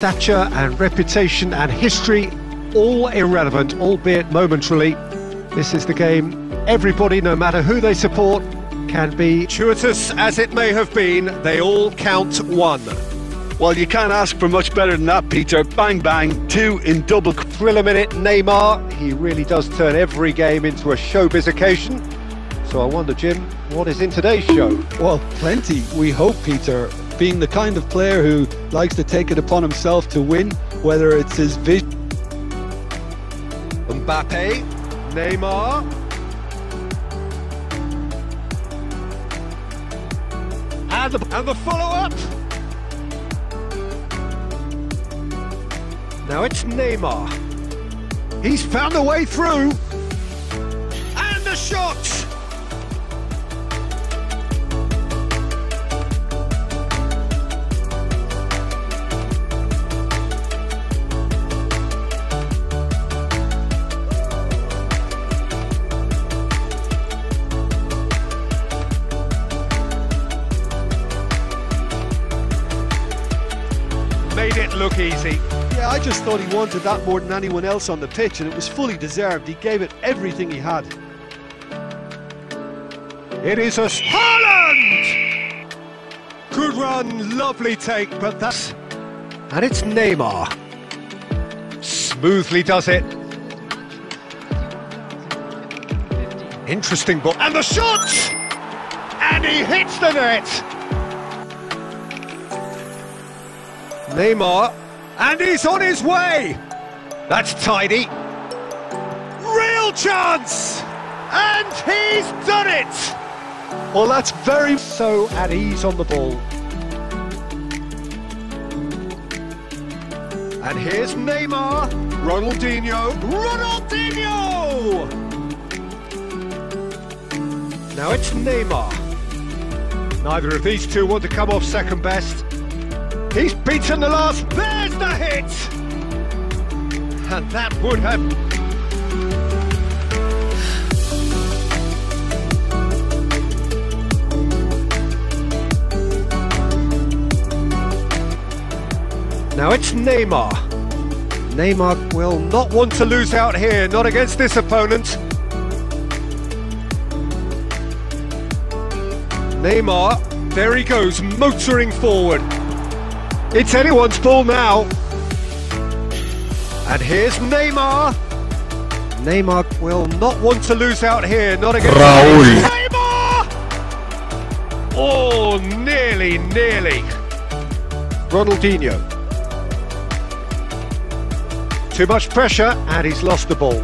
stature and reputation and history, all irrelevant, albeit momentarily. This is the game everybody, no matter who they support, can be. Fortuitous as it may have been, they all count one. Well, you can't ask for much better than that, Peter. Bang, bang, two in double. Thriller minute, Neymar. He really does turn every game into a showbiz occasion. So I wonder, Jim, what is in today's show? Well, plenty. We hope, Peter. Being the kind of player who likes to take it upon himself to win, whether it's his vision. Mbappe, Neymar. And the, and the follow-up. Now it's Neymar. He's found a way through. And the shot! Made it look easy. Yeah, I just thought he wanted that more than anyone else on the pitch, and it was fully deserved. He gave it everything he had. It is a Haaland! Good run, lovely take, but that's... And it's Neymar. Smoothly does it. Interesting ball. And the shot! And he hits the net! Neymar, and he's on his way! That's tidy. Real chance! And he's done it! Well, that's very so at ease on the ball. And here's Neymar, Ronaldinho, Ronaldinho! Now it's Neymar. Neither of these two want to come off second best. He's beaten the last. There's the hit! And that would have Now it's Neymar. Neymar will not want to lose out here, not against this opponent. Neymar, there he goes, motoring forward. It's anyone's ball now. And here's Neymar. Neymar will not want to lose out here, not against Raúl. Neymar! Oh, nearly, nearly. Ronaldinho. Too much pressure, and he's lost the ball.